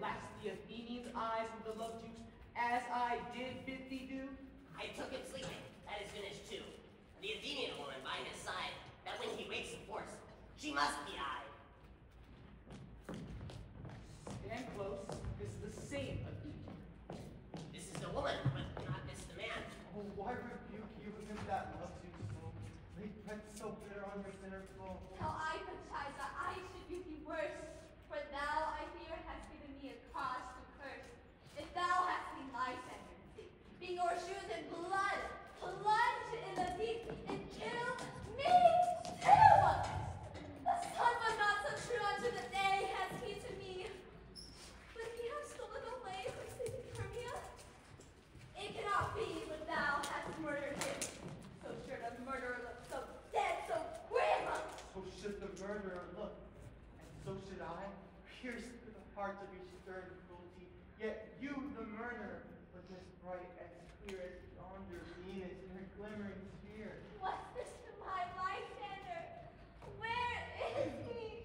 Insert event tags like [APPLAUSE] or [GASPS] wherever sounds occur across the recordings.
lashed the Athenians' eyes with the love juice, as I did bid thee do? I took him sleeping, that is finished too. The Athenian woman by his side, that when he wakes in force, she must be I. to of your stern cruelty. Yet you, the murderer, was as bright as clear as yonder Venus in her glimmering sphere. What's this to my Lysander? Where is he?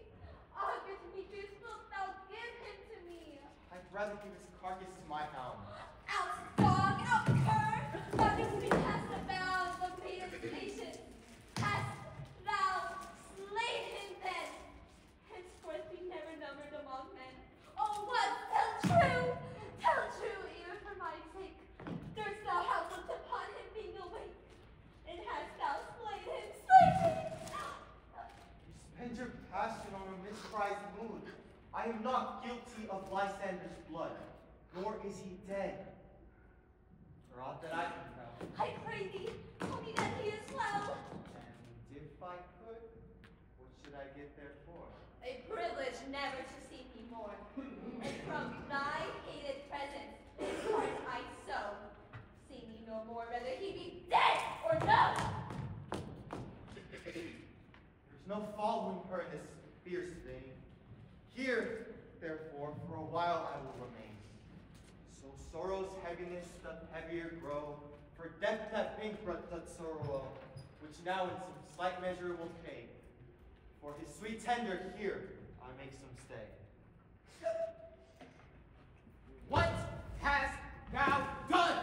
August Demetrius, wilt thou give him to me? I'd rather give his carcass to my hound. Out, dog, out, cur! Thou givest me past the bounds of maidens' patience. Hast thou slain him then? Henceforth be never numbered among men. Oh, what? Tell true! Tell true, even for my sake. Durst thou have looked upon him being awake? And hast thou slain him? Slay me! You spend your passion on a misprized mood. I am not guilty of Lysander's blood, nor is he dead. For aught that I can tell. I pray thee, tell me that he is well. And if I could, what should I get there for? A privilege never to see me more. And from thy hated presence, this heart I sow. See me no more, whether he be dead or no. There's no following her in this fierce vein. Here, therefore, for a while I will remain. So sorrow's heaviness doth heavier grow, for death that bankrupt doth sorrow, which now in some slight measure will pay. For his sweet tender here I make some stay. What hast thou done?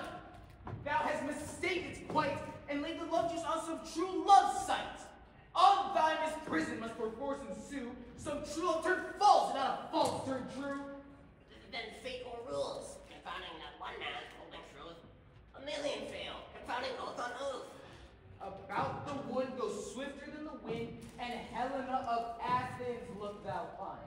Thou hast mistaken quite, and laid the love juice on some true love sight. Of thy misprison must perforce ensue some true love turned false, and not a false turned true. Then fate o'errules, confounding not one man holding truth. A million fail, confounding oath on oath. About the wood goes swifter than the wind, and Helena of Athens look thou find.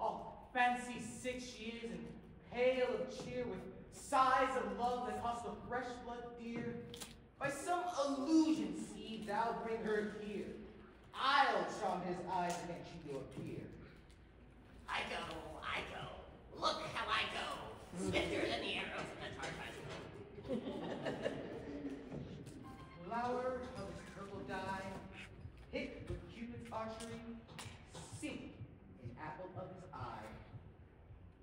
Oh, fancy six years and pale of cheer with sighs of love that cost the fresh blood dear. By some illusion see thou bring her here. I'll charm his eyes and make you appear. I go, I go. Look how I go. Swifter than the arrows of the Tartars. Flower of his purple dye, hit with Cupid's archery, sink in apple of his eye.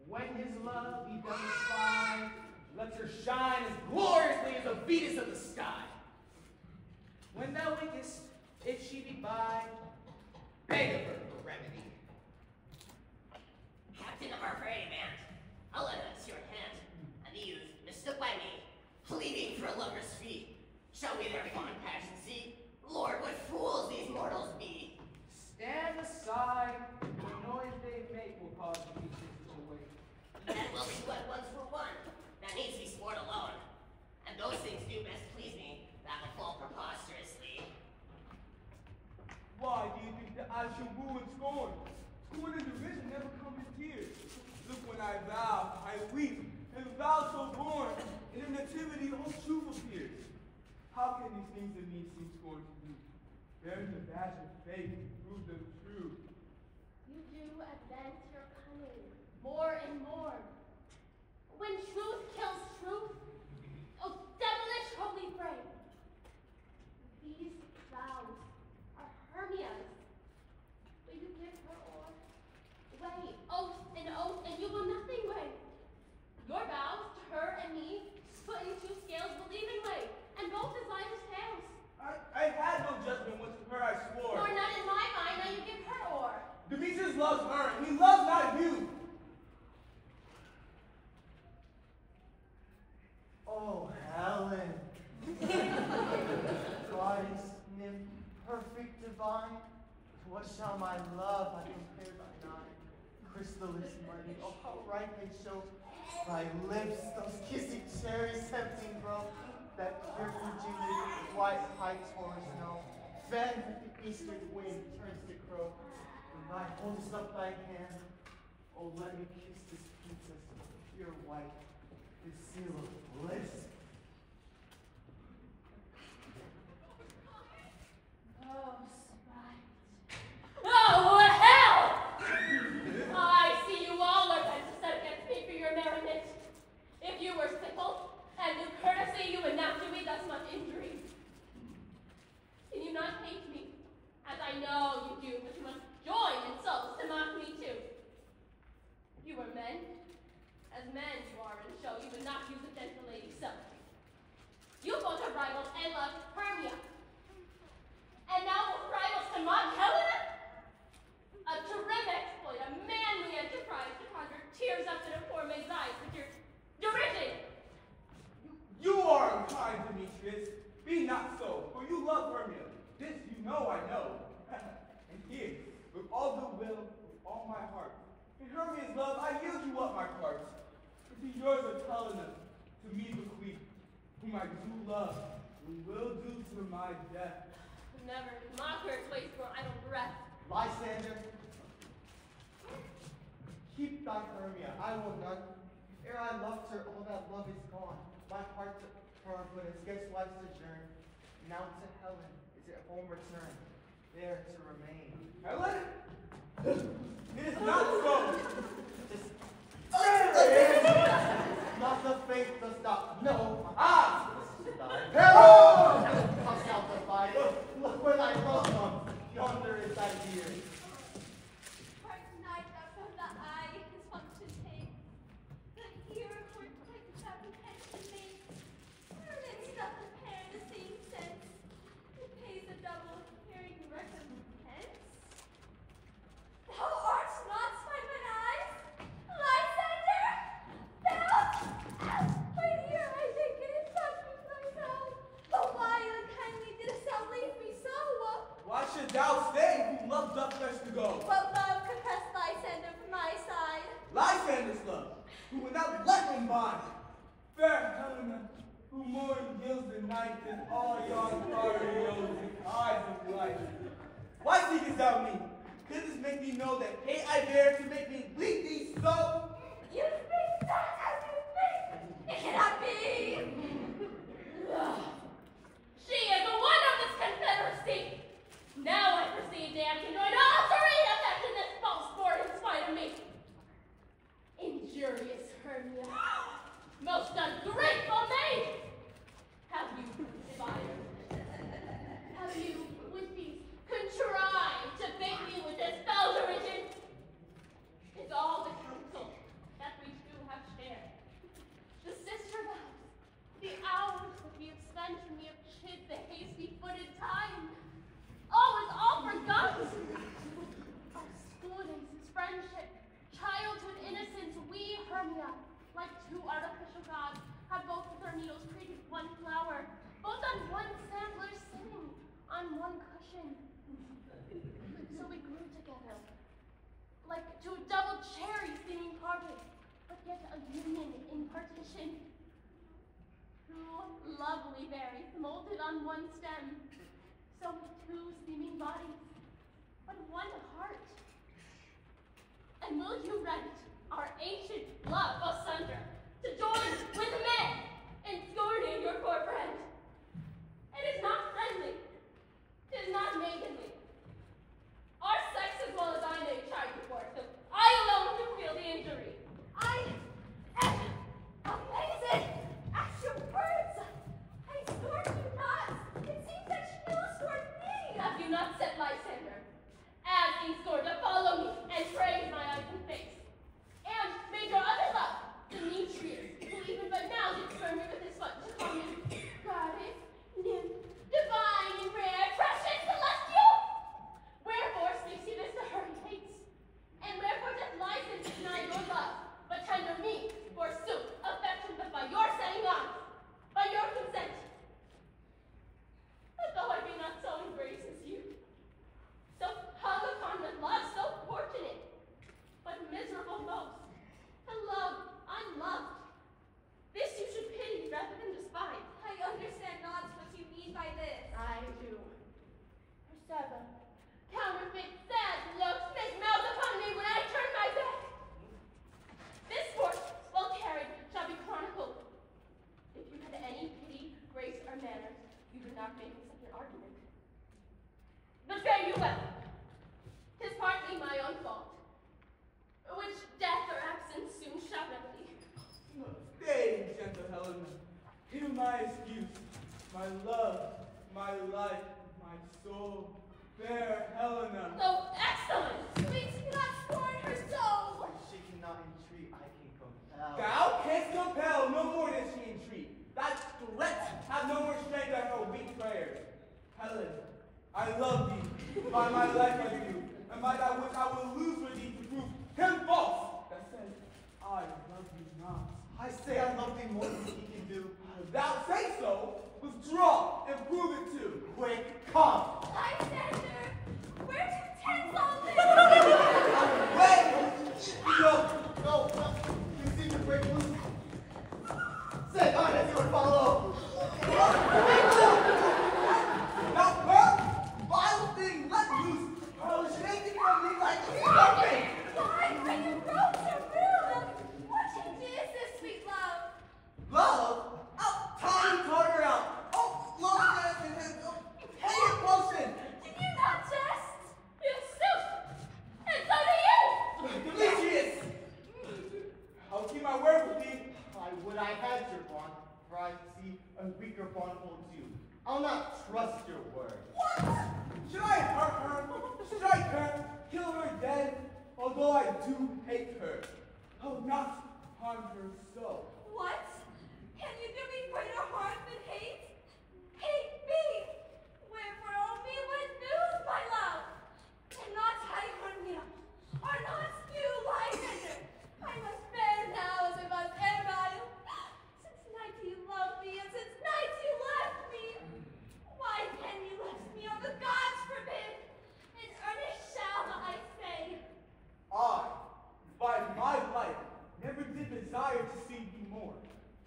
When his love he doth spy, lets her shine as gloriously as the Venus of the sky. When thou wakest, if she be by, beg of her for remedy. Captain of our prairie band, us your hand, and the youth mistook by me, pleading for a lover's fee. Shall we their fond passion see? Lord, what fools these mortals be! Stand aside, the noise they make will cause the pieces to awake. That will be what once for one, that needs to be sworn alone. And those things do best please me, that will fall preposterous why do you think that I should woo in scorn? Scorn and derision never come in tears. Look when I vow, I weep, and vow so born, and in nativity all truth appears. How can these things in me seem scorned to me? Bearing the badge of faith to prove them true. You do advance your cunning more and more. When truth kills truth, oh, devilish holy frame, these vows Hermia's. Will you give her or weigh oath and oath, and you will nothing weigh? Your vows to her and me, put in two scales, believing weigh, and both as light as tails. I, I had no judgment with her I swore. Nor none in my mind, now you give her o'er. Demetrius loves her, and he loves not you. Oh, Helen. [LAUGHS] Goddess, perfect divine. What shall my love I compare thy nine? Crystallis money, oh how they show. Thy lips, those kissing cherries tempting grow. That pure virginity, white high Taurus snow. Fan with the eastern wind turns to crow. When thou holdest up thy hand, oh let me kiss this princess, pure white, this seal of bliss. Oh, spite. Oh, hell! I see you all are bent to set against me for your merriment. If you were simple and knew courtesy, you would not do me thus much injury. Can you not hate me? As I know you do, but you must join in souls to mock me too. You are men, as men you are in show, you would not use a gentle lady so. You both have rivaled and loved Hermia. And now rivals to mock Helena? A terrific exploit, a manly enterprise to conjure tears up in a poor maid's eyes with your derision. You are unkind, Demetrius. Be not so, for you love Hermia. This you know I know. [LAUGHS] and here, with all the will, with all my heart, in Hermia's love, I yield you up my parts. To be yours are Helena, to me bequeath, whom I do love, and will do to my death. Never mockers waste for idle breath. Lysander, keep thy Hermia, I will none. Ere I loved her, all that love is gone. My heart to her but has guessed life's sojourn. Now to Helen is it home return, there to remain. Helen? [LAUGHS] It is not so. Just! Not the faith does not know. Ah! Helen! Thou shalt divide it. Look where thy love comes. Yonder is thy dear. Heart night out from the eye his function take. The ear court quick that repentance make. Prudence doth prepare the same sense. It pays a double hearing recompense. Thou art not my mine eyes, Lysander! Thou! My dear, I think it is such with myself. Oh, why unkindly didst thou leave me so? Why should thou stay who love doth best to go? What love could press Lysander from my side? Lysander's love, who would not let him bind. Fair Helena, who more yields the night than all yon and eyes of life. Why seekest thou me? Could this make me know that hate I bear to make me bleed thee so? You think that as you think? It cannot be! She is the one of this confederacy. Now I perceive can all three of them in this false sport in spite of me. Injurious Hermia. [GASPS] Most ungrateful maid. Have you conspired? Have you, with these, contrived to bait me with this origin? It's all the counsel that we two have shared. The sister vows, the hours my excuse, my love, my life, my soul. Fair Helena. Oh, excellent! Please do not scorn her so. If she cannot entreat, I can compel. Thou canst compel no more than she entreat. Thy threats have no more strength than her weak prayers. Helen, I love thee. By my life I do, and by that which I will lose for thee to prove him false that says, I love thee not. I say I love thee more than he can do. If thou say so, withdraw and prove it too. Quick, come. Lysander, where do Tinsel live? [LAUGHS] Wait! No, no, no. You seem to break loose. Say on as you would follow. Now, her vile thing let loose. She ain't me like nothing. Why, when you broke your rule, what is this, sweet love? Love? Taught her out. Oh, love and his oh, hate potion. Did you not jest? You suit! And so do you! Demetrius! I'll keep my word with thee. I would I had your bond, for I see a weaker bond holds you. I'll not trust your word. What? Should I hurt her? Strike her? Kill her dead? Although I do hate her, I'll not harm her so. What? Can you do me greater harm than hate? Hate me! Wherefore only with news, my love! And not I, Hermia, are not you, Lysander! I must bear now as I must Ermine. Since night you loved me, and since night you left me, why then you left me on the gods forbid? In earnest shall I say, I, by my life, never did desire to see thee more.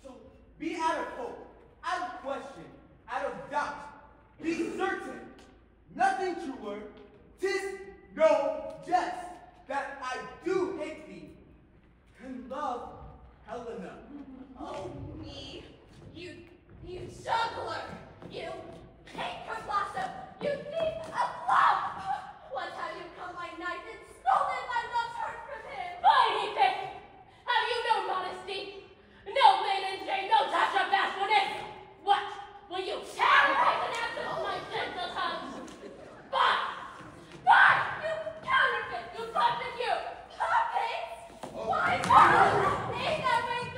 So be out of hope, out of question, out of doubt. Be certain, nothing truer, tis no jest, that I do hate thee, and love Helena. Oh, me, you, you juggler, you paper blossom, you thief of love! What have you come by night and stolen my love's heart from him? Mighty thick! Have you no modesty? No maiden shame, no touch of bashfulness? What? Will you terrorize and answer to my gentle tongue? But! But! You counterfeit! You puppet you! Puppets? Why, no! In that way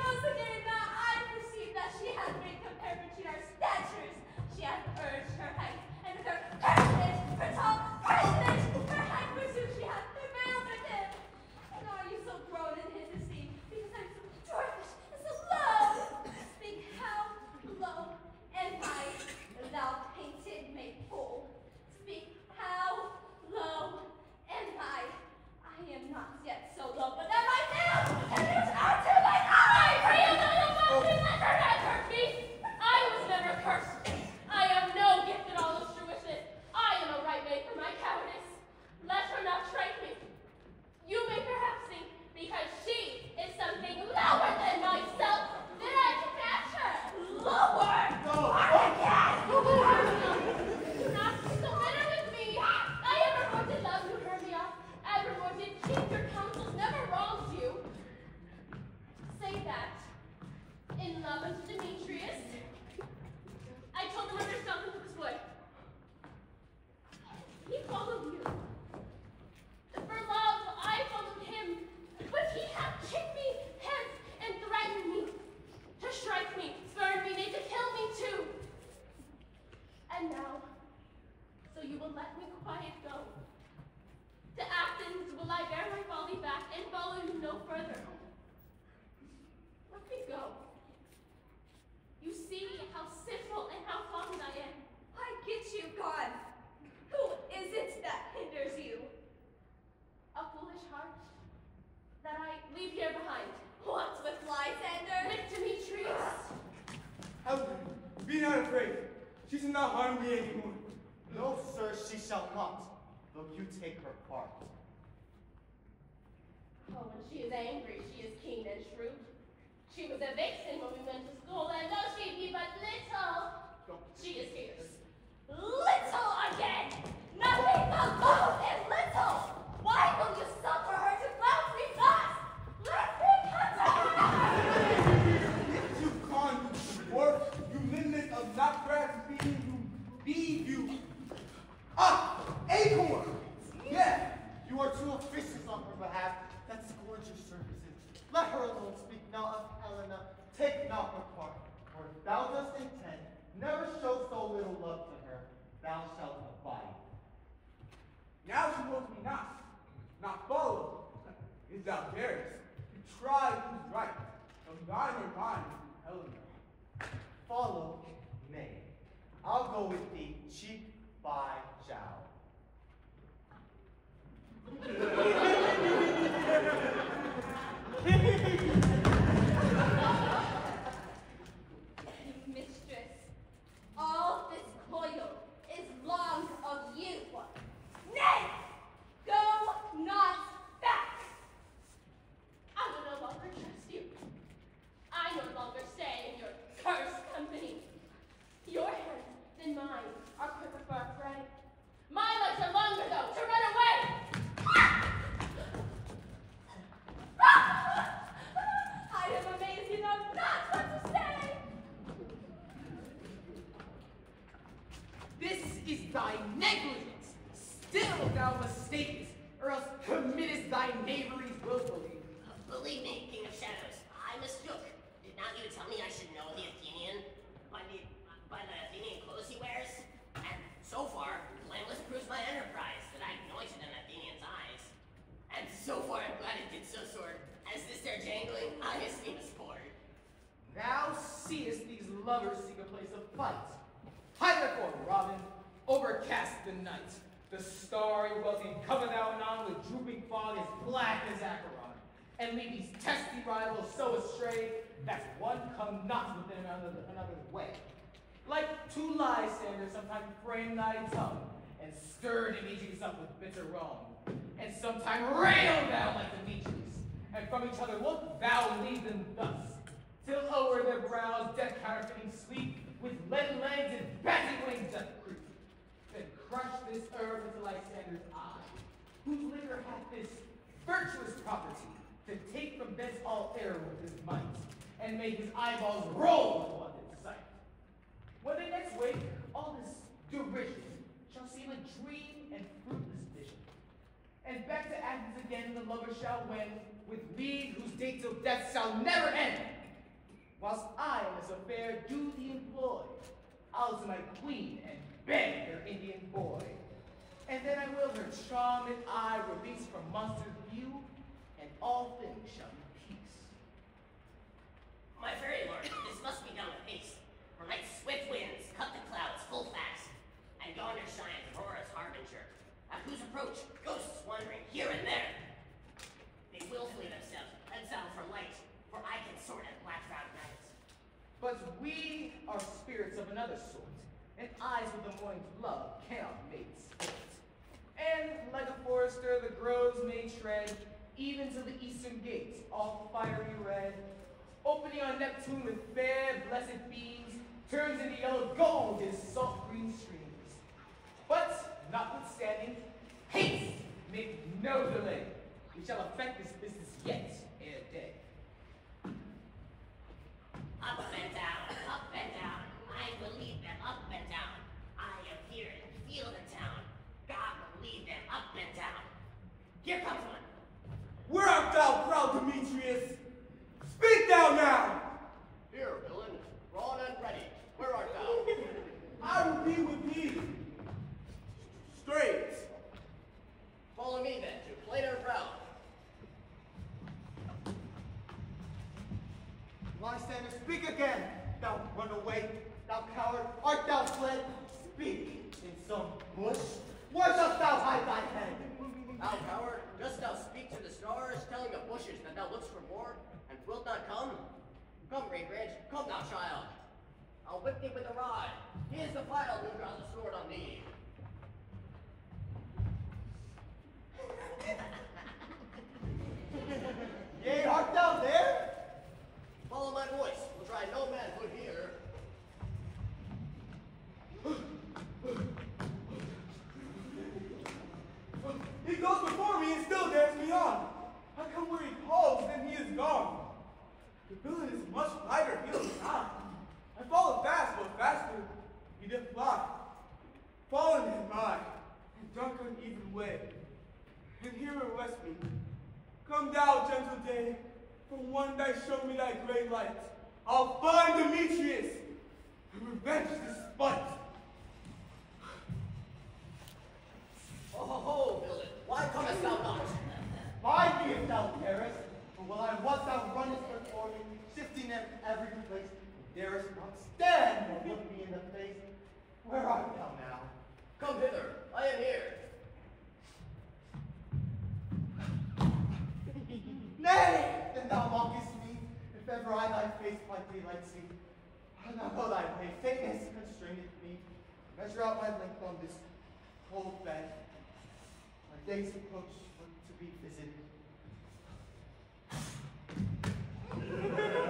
and leave these testy rivals so astray that one come not within another, another's way. Like two Lysanders sometimes frame thy tongue, and stir Demetrius up with bitter wrong, and sometime rail thou like the Demetrius, and from each other wilt thou lead them thus, till o'er their brows death counterfeiting sleep, with leaden legs and batty wings doth creep. Then crush this herb into Lysander's eye, whose liquor hath this virtuous property, to take from all error with his might, and make his eyeballs roll with wonted sight. When they next wake, all this derision shall seem a dream and fruitless vision. And back to Athens again the lover shall wend, with league whose date till death shall never end. Whilst I in this affair do the employ, I'll to my queen and beg her Indian boy. And then I will her charm and eye release from monster's view, and all things shall be peace. My fairy lord, this must be done with haste. For night's swift winds cut the clouds full fast, and yonder shines Aurora's harbinger, at whose approach ghosts wandering here and there. They will flee themselves, exile from light, for I can sort at black proud night. But we are spirits of another sort, and eyes with the morning's love cannot mate sport. And like a forester, the groves may tread, even to the eastern gates, all fiery red. Opening on Neptune with fair, blessed beams, turns into yellow gold his salt green streams. But, notwithstanding, haste, make no delay. We shall effect this business yet take this constraint me, measure out my length on this cold bed. My day's approach to be visited. [LAUGHS]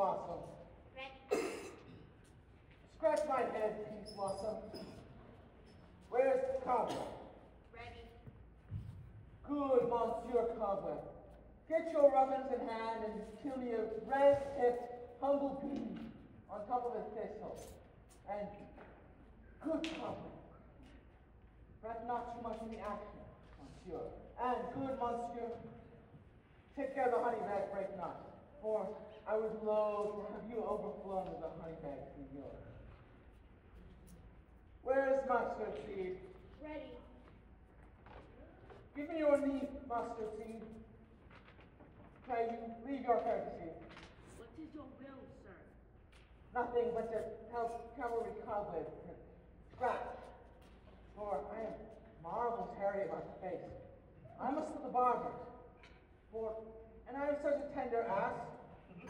Blossom. Scratch my head, Peaseblossom. Where's Cobweb? Ready. Good, Monsieur Cobweb. Get your rubbins in hand and kill me a red-tipped humble Where is Mustardseed? Ready. Give me your knee, Mustardseed. Pray you leave your courtesy. What is your will, sir? Nothing but to help cavalry recover. Scratch. For I am marvelous hairy about the face. I must to the barber. For, and I am such a tender ass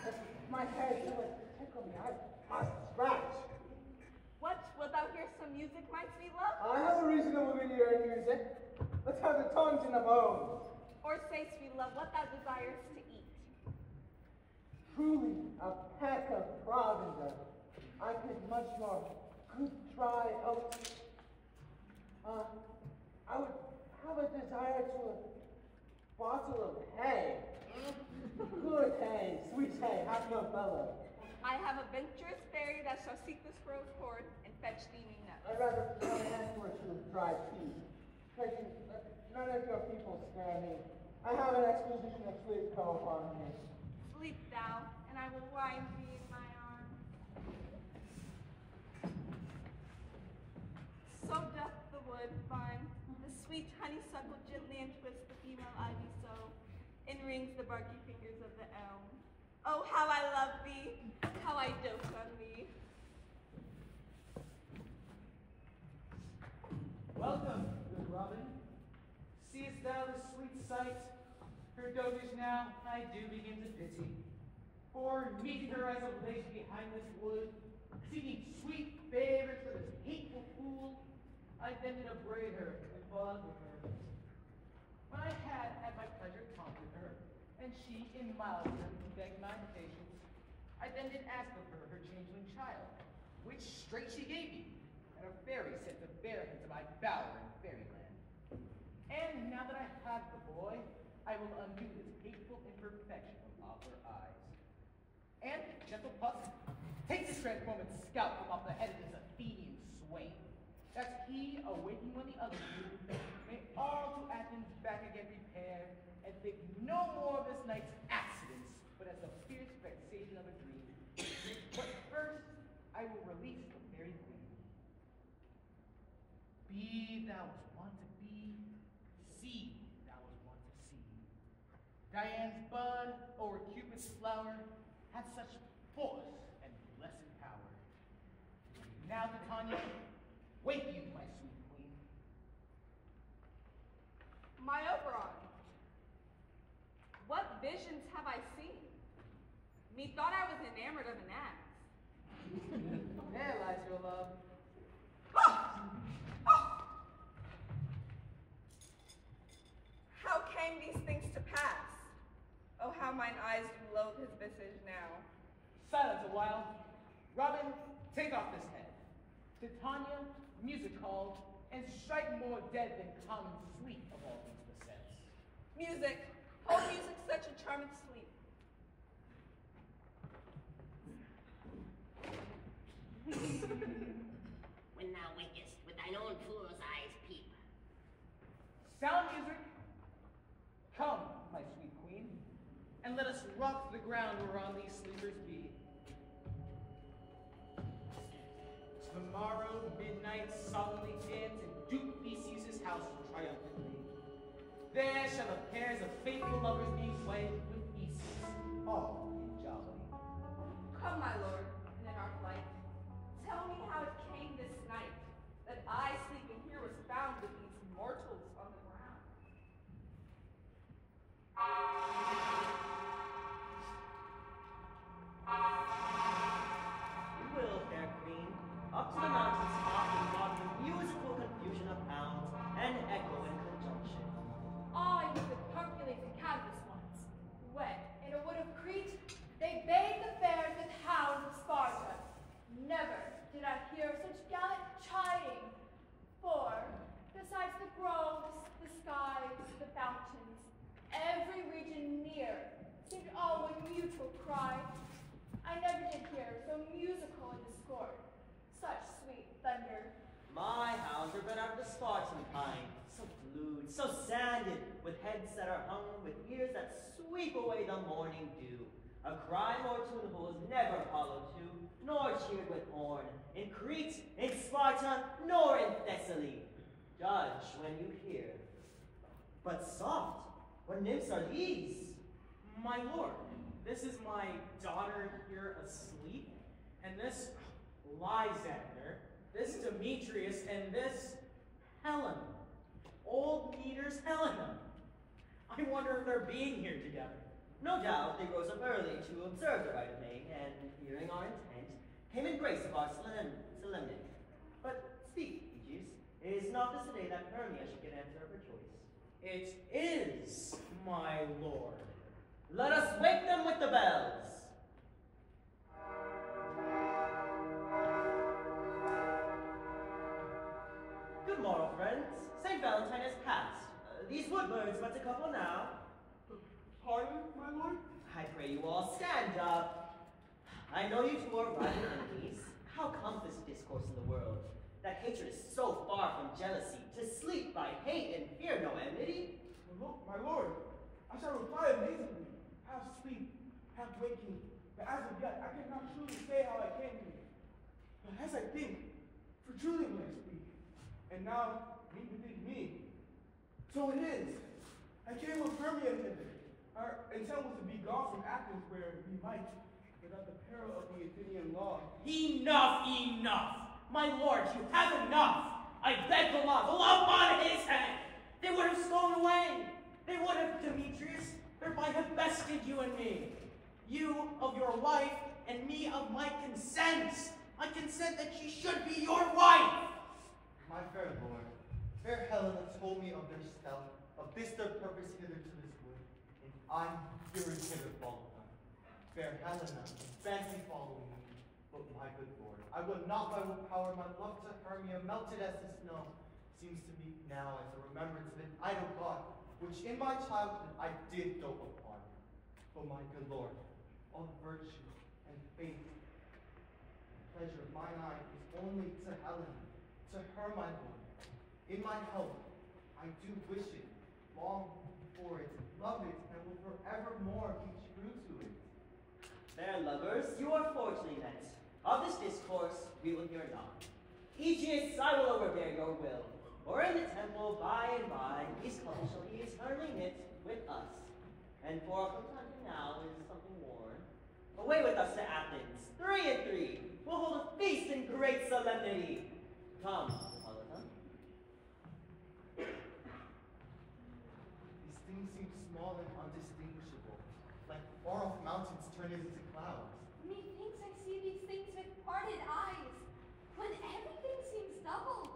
that my hair shall tickle me. I, must scratch. What? Wilt thou hear some music, my sweet love? I have a reasonable video in music. Let's have the tongues in the bones. Or say, sweet love, what thou desires to eat. Truly a pack of provender. I could much more good dry oats. Uh, I would have a desire to a bottle of hay. [LAUGHS] good hay, sweet hay, happy no fellow. I have a venturous fairy that shall seek this rose cord and fetch thee me nuts. I'd rather have an answer to dry tea. Taking, uh, none of your people scare me. I have an exposition of sleep come upon me. Sleep thou, and I will wind thee in my arms. So doth the wood find the sweet honeysuckle gently entwist the female ivy so, and rings the barky fingers of the elm. Oh, how I love thee, how I dote on thee. Welcome, good Robin. Seest thou the sweet sight? Her dotage now I do begin to pity. For meeting her as of late behind this wood, seeking sweet favors for this hateful fool, I then did upbraid her and out with her. When I had at my pleasure talked with her, and she in mild terms begged my patience, I then did ask of her her changeling child, which straight she gave me, and a fairy sent to bear him to my bower in fairyland. And now that I have the boy, I will undo this hateful imperfection of off her eyes. And, gentle Puck, take this transformed scalp from off the head of this Athenian swain, that he, awaking when the others do, may all to Athens back again repair, and think no more of this night's accidents, but as the fierce vexation of a dream. But first, I will release the fairy queen. Be thou as wont to be, see thou as wont to see. Dian's bud over Cupid's flower had such force and blessed power. Now, Titania, wake you, my sweet queen. My Oberon, what visions have I seen? Methought I was enamored of an axe. There lies your love. How came these things to pass? Oh, how mine eyes do loathe his visage now. Silence a while. Robin, take off this head. Titania, music call, and strike more dead than common sleep of all these besets. Music, hold music such a charmed sleep. [LAUGHS] When thou wakest, with thine own fool's eyes peep. Sound music. Come, my sweet queen, and let us rock the ground whereon these sleepers be. Tomorrow midnight solemnly dance in Duke Theseus' house triumphantly. There shall the pairs of faithful lovers be wedded with Theseus, all in jolly. Come, my lord, and in our flight. Tell me how it So glued, so sanded, with heads that are hung with ears that sweep away the morning dew. A cry more tunable is never followed to, nor cheered with horn, in Crete, in Sparta, nor in Thessaly. Judge when you hear. But soft, what nymphs are these? My lord, this is my daughter here asleep, and this Lysander, this Demetrius, and this Helen. Old Peter's Helena. I wonder if they're being here together. No doubt they rose up early to observe the rite of May, and hearing our intent, came in grace of our solemnity. But speak, Aegeus. Is not this the day that Hermia should get answer of her choice? It is, my lord. Let us wake them with the bells. Good morrow, friends. St. Valentine has passed. Uh, these woodbirds but a couple now. Pardon, my lord? I pray you all stand up. I know you two are rival enemies. How comes this discourse in the world? That hatred is so far from jealousy, to sleep by hate and fear no enmity? My My lord, I shall reply amazingly, half sleep, half waking, but as of yet I cannot truly say how I came here. But as I think, for truly speak, and now me within me, so it is. I came with hither. Our intent was to be gone from Athens where we might, without the peril of the Athenian law. Enough, enough! My lord, you have enough! I beg the law, the law upon his head! They would have stolen away! They would have, Demetrius, thereby have bested you and me. You of your wife, and me of my consent. I consent that she should be your wife! My fair lord, fair Helena told me of their stealth, of this their purpose hither to this wood, and I'm here hither follow them. Fair Helena, fancy following me, but my good lord, I would not by what power my love to Hermia melted as the snow, seems to me now as a remembrance of an idol god, which in my childhood I did dote upon. But my good lord, all virtue and faith pleasure of mine eye is only to Helen, to her, my lord. In my health, I do wish it, long for it, love it, and will forevermore be true to it. Fair lovers, you are fortunately met. Of this discourse we will hear not. Aegeus, I will overbear your will. For in the temple, by and by, these couples shall be eternally knit with us. And for from time now is something worn. Away with us to Athens, three and three. We'll hold a feast in great solemnity. Come, Hippolyta. These things seem small and undistinguishable, like far-off mountains turned into clouds. Methinks I see these things with parted eyes, when everything seems double.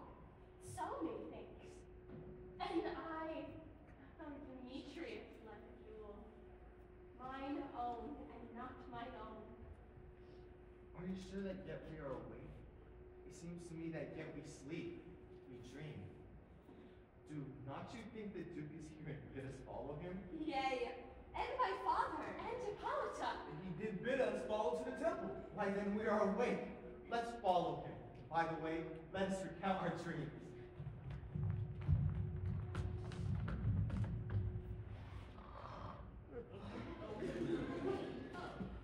So many things. And I found Demetrius like a jewel. Mine own and not my own. Are you sure that yet we are awake? It seems to me that yet we sleep, we dream. Do not you think the Duke is here and bid us follow him? Yea, and my father. And Hippolyta. And he did bid us follow to the temple. Why then we are awake. Let's follow him. By the way, let us recount our dreams.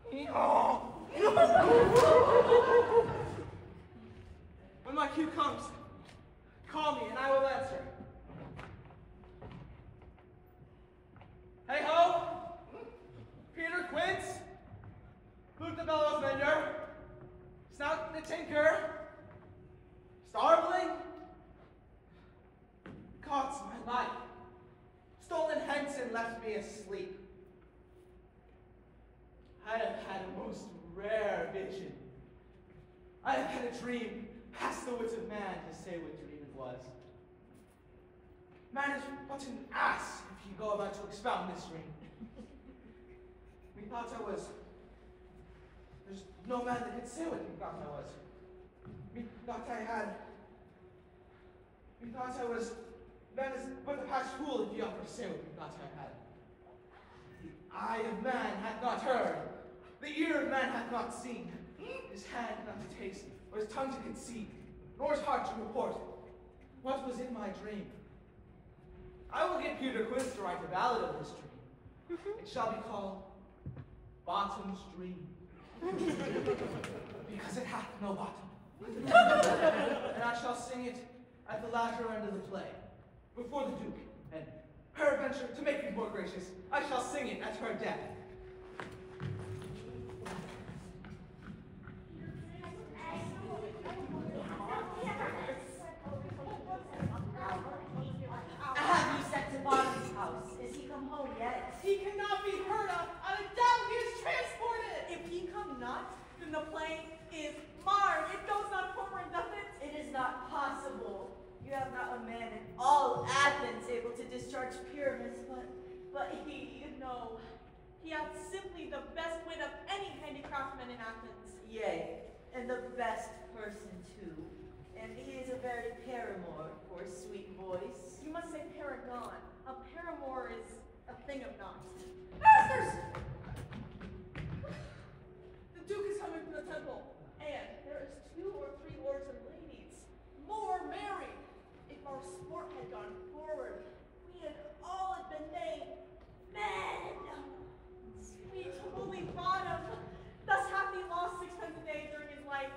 When [LAUGHS] [LAUGHS] [LAUGHS] my cue comes, call me and I will answer. Hey ho! Peter Quince, Flute the bellows mender, Snout the tinker, Starveling, God's my life, stolen hence and left me asleep. I have had a most rare vision. I have had a dream past the wits of man to say what dream it was. Man is but an ass if you go about to expound this dream. [LAUGHS] Methought I was. There's no man that could say what methought I was. Methought I had. Methought I was. Man is but a past fool if he offer to say what methought I had. The eye of man hath not heard, the ear of man hath not seen, his hand hath not to taste, or his tongue to conceive, nor his heart to report what was in my dream. I will get Peter Quince to write a ballad of this dream. Mm-hmm. It shall be called Bottom's Dream. [LAUGHS] because it hath no bottom. and I shall sing it at the latter end of the play, before the Duke, and peradventure, to make me more gracious, I shall sing it at her death. Have you sent to Bottom's house? Is he come home yet? He cannot be heard of. I doubt he is transported. If he come not, then the plane is marred. It goes not forward, doth it? It is not possible. You have not a man in all Athens able to discharge pure he, no. He hath simply the best wit of any handicraftsman in Athens. Yea, and the best person too. And he is a very paramour for sweet voice. You must say paragon. A paramour is a thing of naught. Masters! [SIGHS] The Duke is coming from the temple, and there is two or three lords and ladies. More merry! If our sport had gone forward, we had all had been named men! Sweet holy bottom! Thus hath he lost sixpence a day during his life.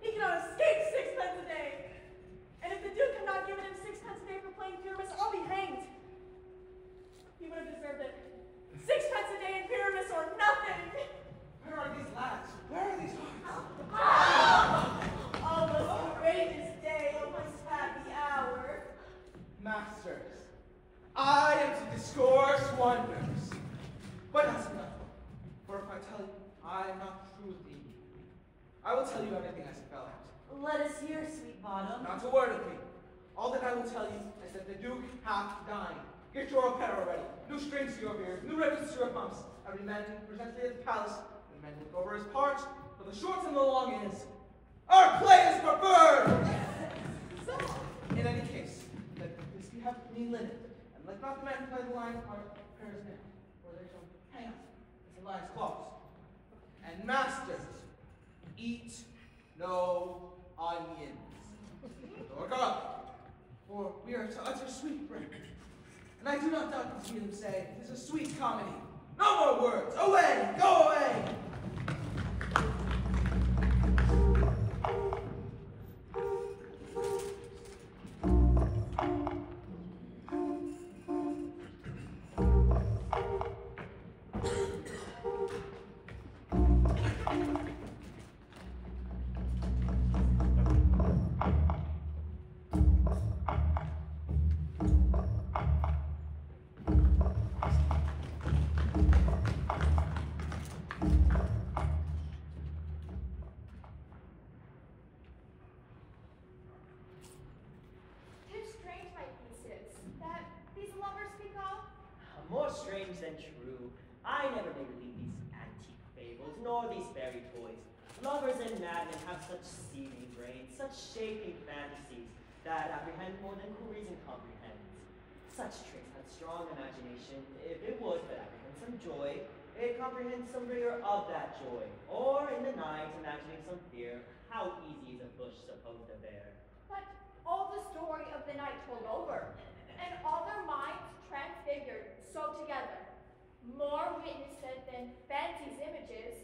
He cannot escape sixpence a day! And if the Duke had not given him sixpence a day for playing Pyramus, I'll be hanged! He would have deserved it. Sixpence a day in Pyramus or nothing! Where are these lads? Where are these hearts? Oh, most courageous day, oh, most happy hour. Masters, I am to discourse wonders. But that's enough. For if I tell you I am not truly, I will tell you everything as it fell out. Let us hear, sweet bottom. Not a word of me. All that I will tell you is that the Duke hath dined. Get your apparel ready. New strings to your beard, new ribbons to your man presented the palace, and men look over his part. But the short and the long is, our play is preferred! [LAUGHS] In any case, let this be have me linen, and let not the man play the lion part prepare his now, or they shall hang up as the lion's claws. And masters, eat no onions. Look up, for we are to utter sweet bread. And I do not doubt to hear them say, it is a sweet comedy. No more words! Away! Go away! Such seething brains, such shaping fantasies, that apprehend more than who reason comprehends. Such tricks have strong imagination, if it would but apprehend some joy, it comprehends some rigor of that joy. Or in the night, imagining some fear, how easy is a bush supposed to bear? But all the story of the night told over, and all their minds transfigured, so together, more witnessed than fancy's images,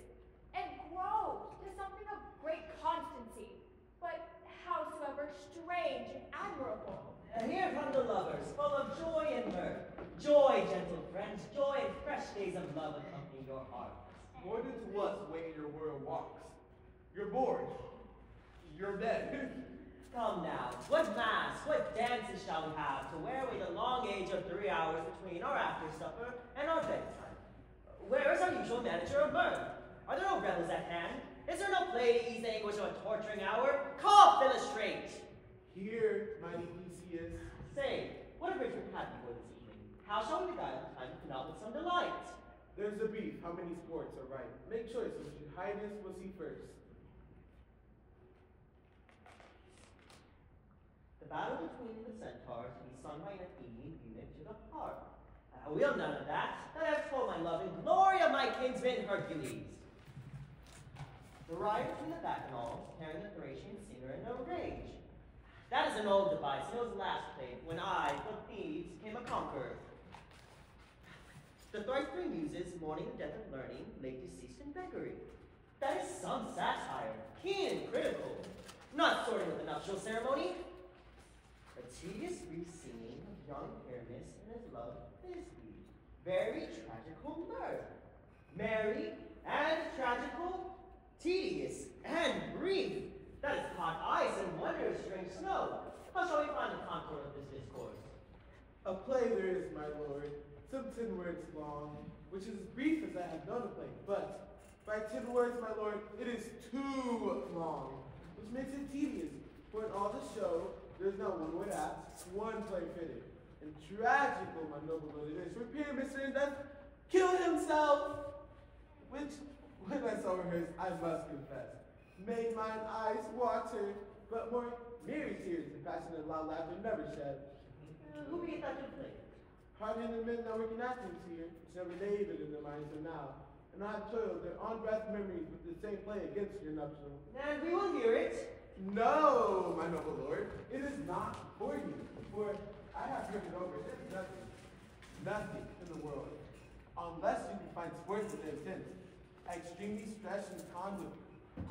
and grow to something of great constancy, but howsoever strange and admirable. And here come the lovers, full of joy and mirth. Joy, gentle friends, joy and fresh days of love accompany your hearts. More than to us weighing your world walks. You're bored. You're dead. [LAUGHS] Come now, what mass, what dances shall we have to wear away the long age of three hours between our after supper and our bedtime? Where is our usual manager of mirth? Are there no revels at hand? Is there no play to ease the anguish of a torturing hour? Cough, Philostrate! Here, mighty Theseus. Say, what arrangement have you for this evening? How shall we beguile the time not with some delight? There's a beef. How many sports are right? Make choice which your highness will see first. The battle between the centaurs to be sung by an Athenian eunuch to the harp. I will none of that, that I've told my love in glory of my kinsman Hercules. The rider between the bacchanals, carrying the Thracian singer in a rage. That is an old device, and it was last played when I, the thieves, came a conqueror. The thrice three muses, mourning the death of learning, late deceased in beggary. That is some satire, keen and critical, not sorting with the nuptial ceremony. A tedious re-singing of young Pyramus and his love Thisbe. Very tragical mirth. Merry and tragical, tedious and brief. That is hot ice and wondrous strange snow. How shall we find the contour of this discourse? A play there is, my lord, some ten words long, which is as brief as I have known a play, but by ten words, my lord, it is too long, which makes it tedious, for in all the show, there is not one word apt, one play fitted. And tragical, my noble lord, it is for Pyramus does kill himself, which, when I saw hers, I must confess, made mine eyes water, but more merry tears the passionate loud laughter never shed. Uh, who begat that good play? Hardly the men that we working actors here, which never David in their minds are now, and I have toiled their unrest memories with the same play against your nuptial. And we will hear it. No, my noble lord, it is not for you, for I have heard it over. There's nothing, nothing in the world, unless you can find sport with intent, extremely stressed and con with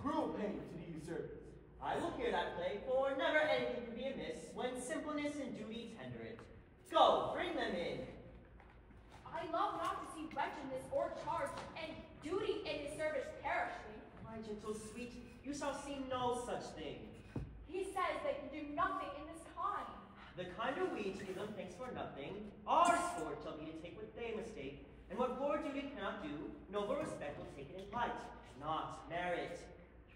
cruel pain to the usurpers. I will hear that play, for never anything can be amiss when simpleness and duty tender it. Go, bring them in. I love not to see wretchedness or charge, and duty in his service perishing. My gentle sweet, you shall see no such thing. He says they can do nothing in this kind. The kinder we to give them thanks for nothing, our sport shall be to take what they mistake, and what poor duty cannot do, noble respect will take it in light, not merit.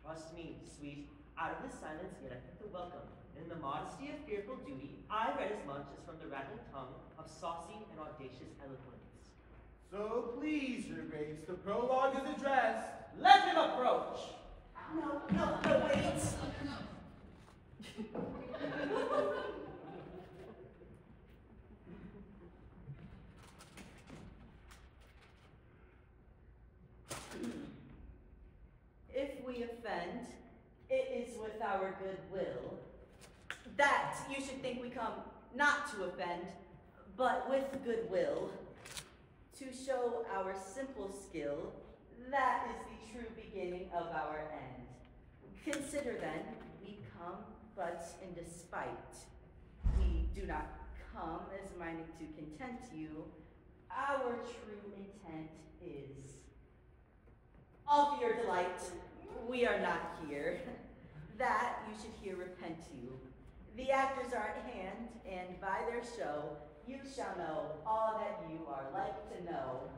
Trust me, sweet, out of the silence yet I put the welcome. In the modesty of fearful duty, I read as much as from the rattling tongue of saucy and audacious eloquence. So please, your grace, the prologue is addressed. Let him approach! No, no, no, wait. [LAUGHS] [LAUGHS] if we offend, it is with our good will. That you should think we come not to offend, but with good will, to show our simple skill, that is the true beginning of our end. Consider then, we come but in despite. We do not come as minded to content you. Our true intent is all for your delight. We are not here. [LAUGHS] That you should hear repent you. The actors are at hand, and by their show, you shall know all that you are like to know.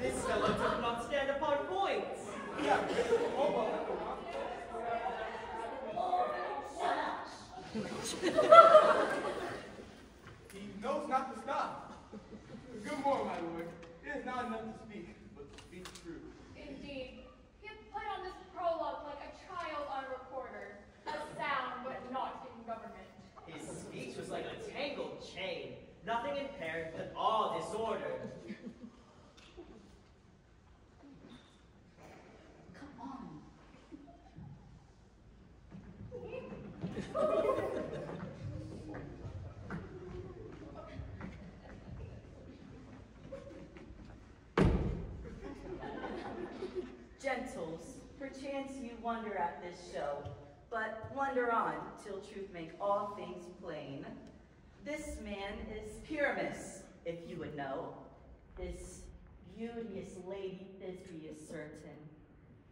This fellow does not stand upon points. Yeah, hold on. he knows not to stop. Good morning, my lord. It is not enough to speak, but to speak true. Indeed, he has played on this prologue like a child on a recorder, a sound but not in government. His speech was like a tangled chain, nothing impaired, but all disordered. Come on. Gentles, perchance you wonder at this show, but wonder on till truth make all things plain. This man is Pyramus, if you would know. This beauteous lady Thisbe is certain.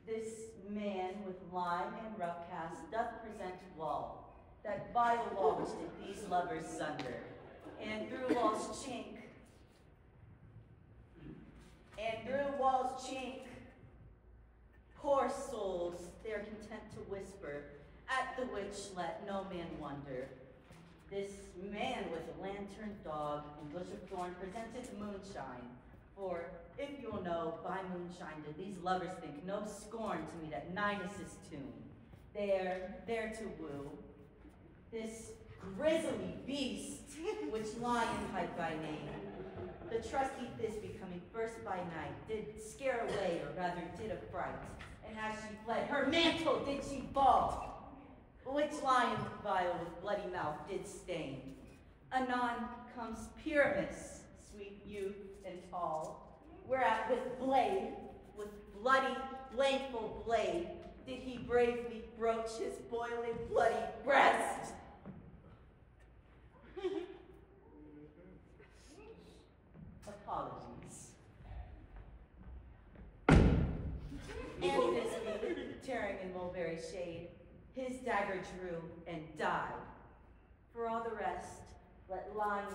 This man with lime and rough cast doth present wall, that vile wall which did these lovers sunder, and through wall's chink, and through wall's chink, poor souls, they are content to whisper, at the which let no man wonder. This man with a lantern dog and bush of thorn presented moonshine, for if you'll know, by moonshine did these lovers think no scorn to meet at Ninus' tomb. There, there to woo. This grisly beast, which lion hight by name, the trusty Thisbe coming first by night, did scare away, or rather did affright, and as she fled, her mantle did she vault, which lion vile with bloody mouth did stain. Anon comes Pyramus, sweet youth and tall, whereat with blade, with bloody, blameful blade, did he bravely broach his boiling bloody breast. [LAUGHS] Apologies. And Thisbe, tearing in mulberry shade, his dagger drew and died. For all the rest, let lion,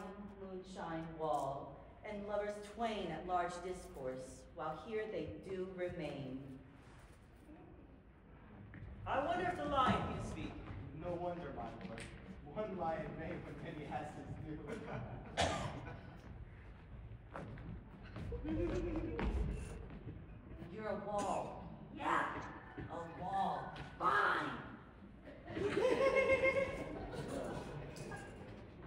moonshine, wall, and lovers twain at large discourse, while here they do remain. I wonder if the lion can speak. No wonder, my lord. One lion may when many asses do. [LAUGHS] You're a wall. Yeah, a wall. Fine. [LAUGHS]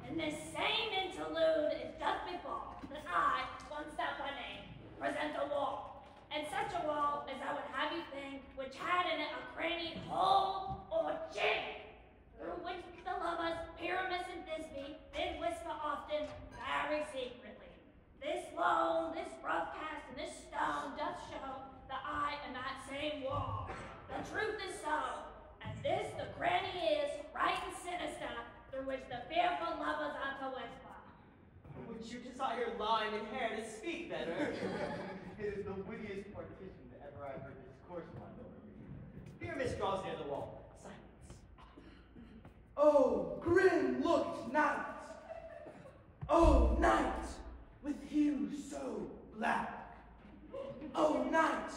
In this same interlude, it doth befall that I, one Snout by name, present a wall. And such a wall as I would have you think, which had in it a cranny hole or chink, through which the lovers, Pyramus and Thisbe, did whisper often, very secretly. This loam, this rough cast, and this stone doth show that I am that same wall. The truth is so, and this the cranny is, right and sinister, through which the fearful lovers are to whisper. Would you desire lime and hair to speak better? [LAUGHS] it is the wittiest partition that ever I heard discourse, my lord. Pyramus draws near the wall. Silence. Oh, grim looked night! Oh, night, with hue so black! Oh, night,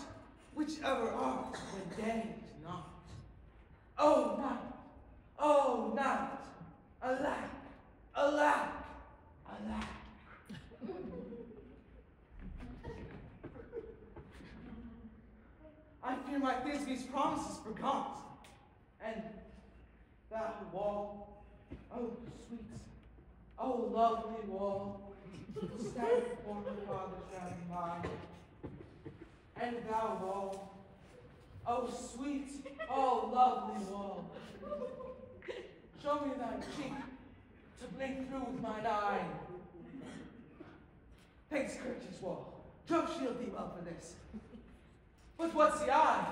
whichever art when day is not! Oh, night, oh, night, alack, alack, alack! I fear my Thisbe's promises forgot, and that wall, oh sweet, oh lovely wall, stand before my father's round mine. And thou wall, oh sweet, oh lovely wall, show me thy cheek to blink through with mine eye. Thanks, courteous wall, Jove shield thee well for this. But what's the eye?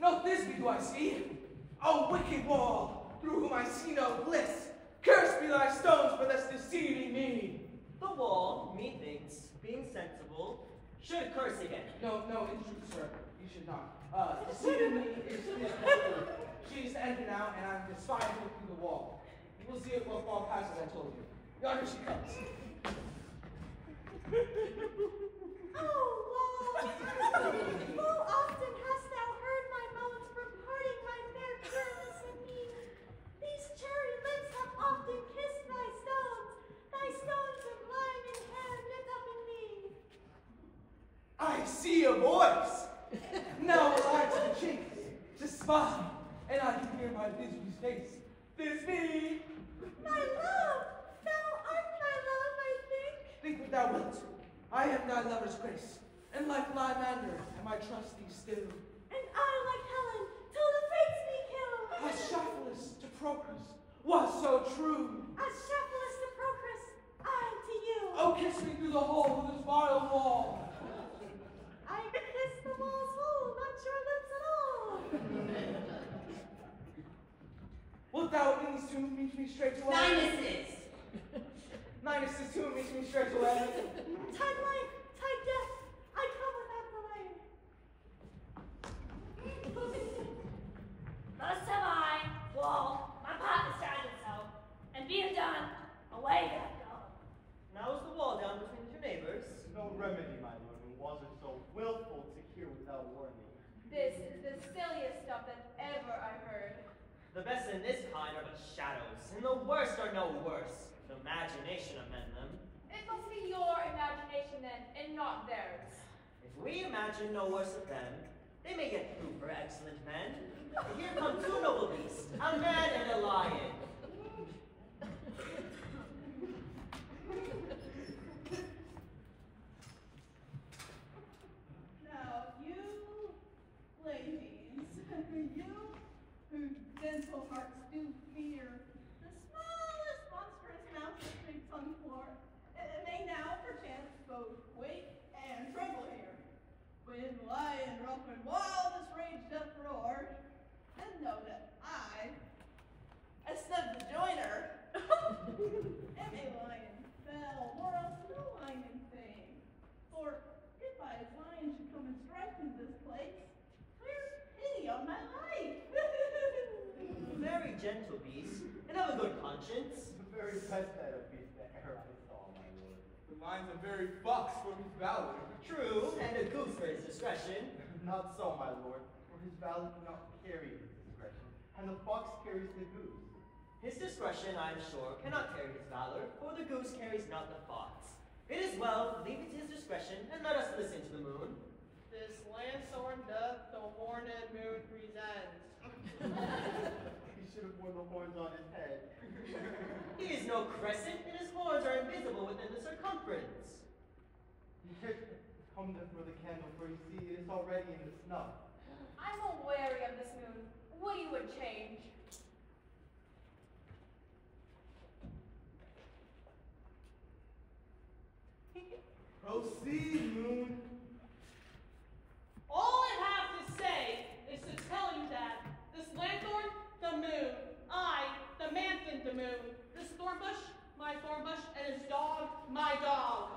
No Thisbe do I see. Oh, wicked wall, through whom I see no bliss. Cursed be thy stones for thus deceiving me. The wall, methinks, being sensible, should curse again. No, no, in truth, sir, you should not. Uh, deceiving me is is She's ended now, and I'm despising her through the wall. You will see it will fall past as I told you. Yonder she comes. [LAUGHS] Oh, wall! Full often hast thou heard my moans from parting my fair Pyramus and me. These cherry lips have often kissed thy stones, thy stones of lime and hair knit up in me. I see a voice. Now I to the chink to spy, and I can hear my Thisbe's face. Thisbe, My love! Thou art my love, I think. think what thou wilt. I am thy lover's grace, and like Limander am I trusty still. And I, like Helen, till the fates me kill. As Shafalus to Procrus was so true. As Shafalus to Procrus, I to you. Oh, kiss me through the hole of this vile wall. I kiss the wall's hole, not your lips at all. Wilt thou in these tombs meet me straight away? Ninuses. Ninus' tomb meets me straight away. Tide life, tide death, I come without delay. Thus have I, wall, my partner standing so, and being done, away that go. Now is the wall down between the two neighbors. No remedy, my lord, when walls so willful to hear without warning. This is the silliest stuff that ever I heard. The best in this kind are but shadows, and the worst are no worse. The imagination amend them. It must be your imagination then, and not theirs. If we imagine no worse of them, they may get through for excellent men. Here come two noble beasts, a man and a lion. valid. True, and a carries discretion. not so, my lord, for his valor not carry his discretion, and the fox carries the goose. His discretion, I am sure, cannot carry his valor, for the goose carries not the fox. It is well, leave it to his discretion, and let us listen to the moon. This lanthorn doth the horned moon present. [LAUGHS] he should have worn the horns on his head. [LAUGHS] he is no crescent, and his horns are invisible within the circumference. [LAUGHS] Come for the candle, for you see it is already in the snuff. I'm all wary of this moon. What do you would change? [LAUGHS] Proceed, moon. All I have to say is to tell you that this lanthorn, the moon, I, the manthin, the moon, this thornbush, my thornbush, and his dog, my dog.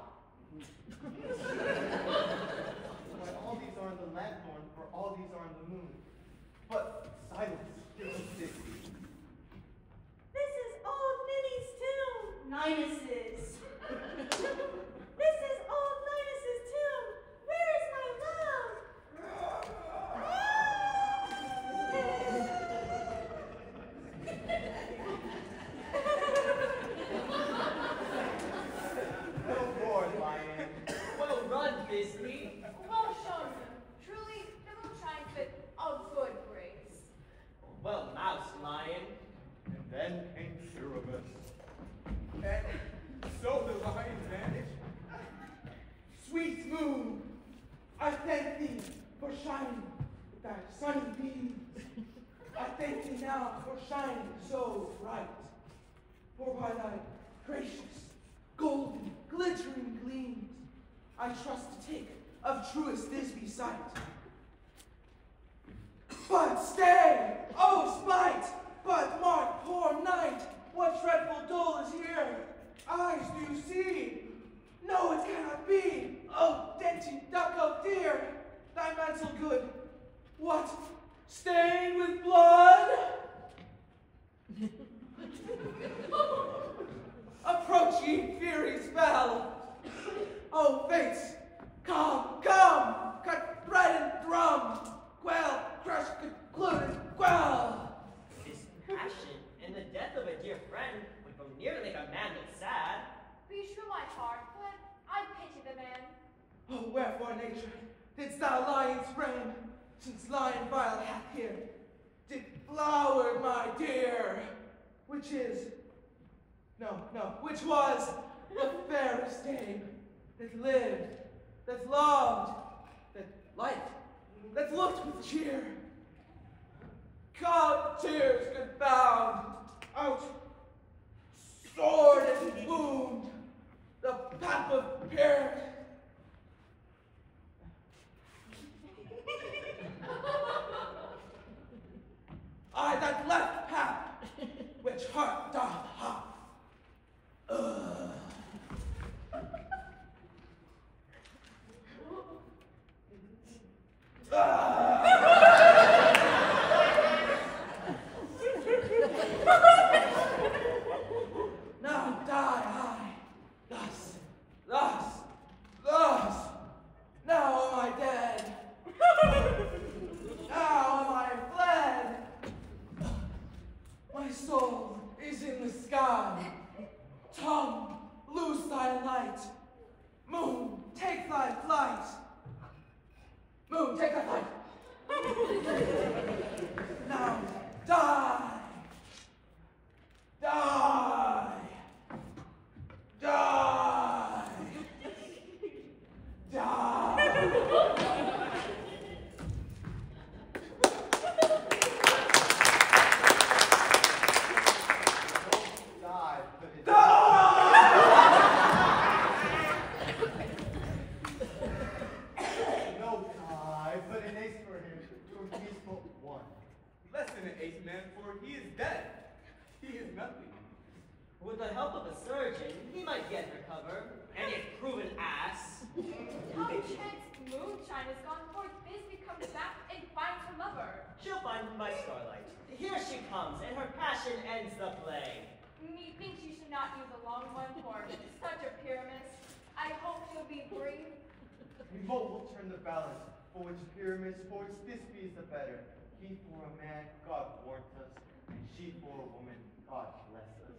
He for a man, God warned us, and she for a woman, God bless us.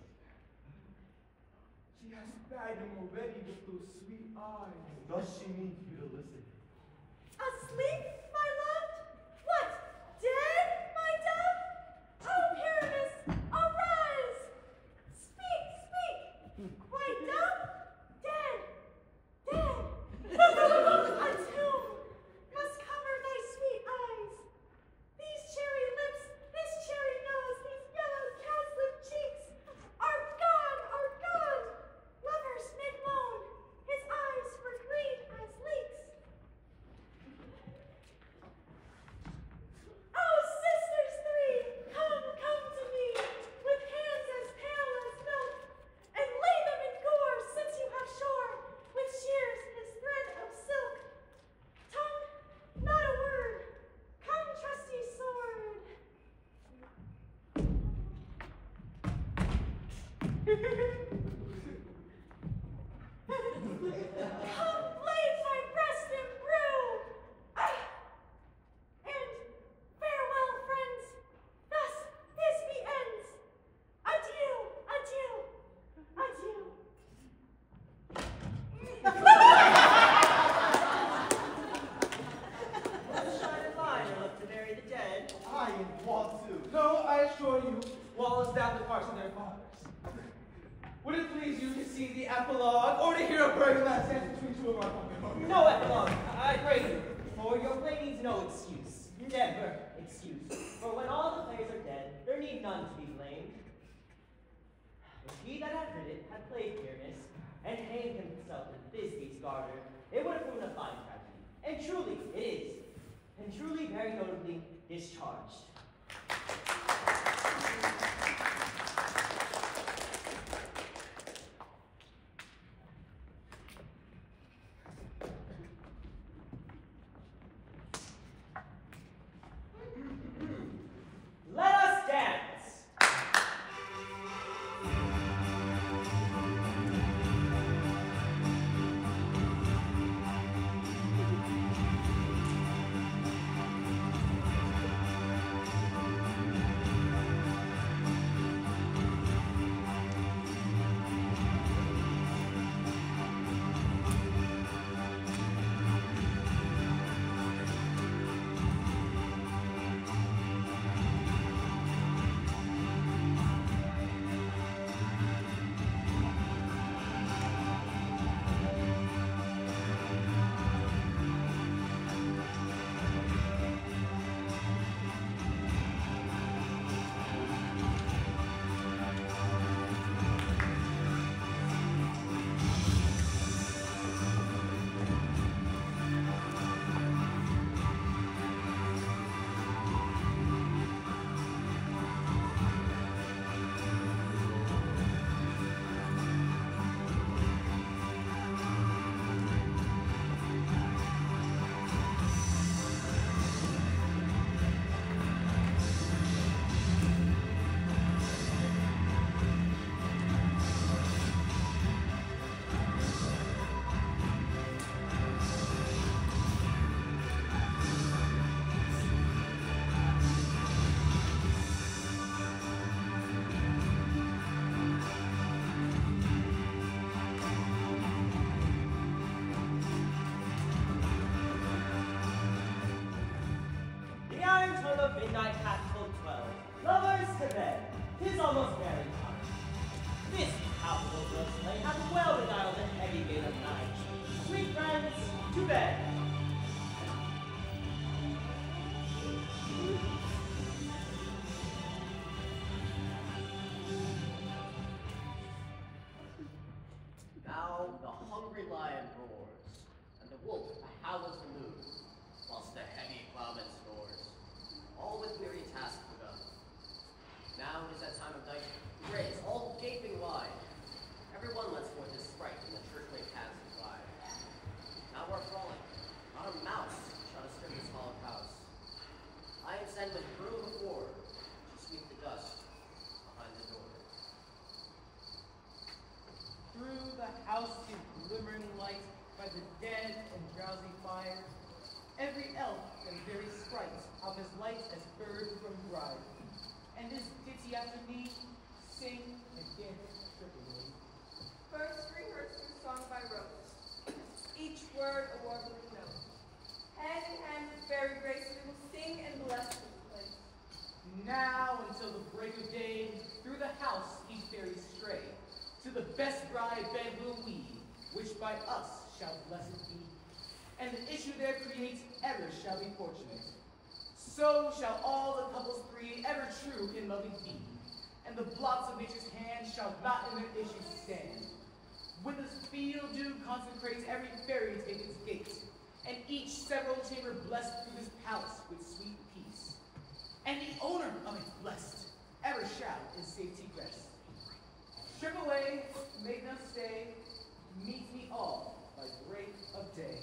She has died him already with those sweet eyes. Does she need you to listen? As were blessed through his palace with sweet peace. And the owner of it blessed, ever shall in safety rest. Strip away, make no stay, meet me all by break of day.